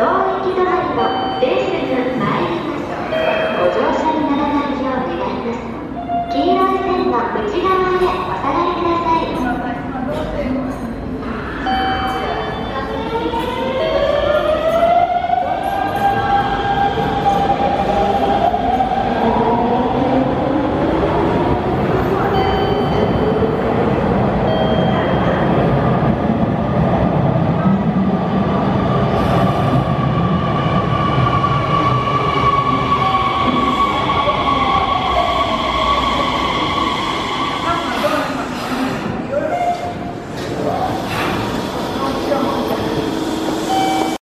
道路行きの電車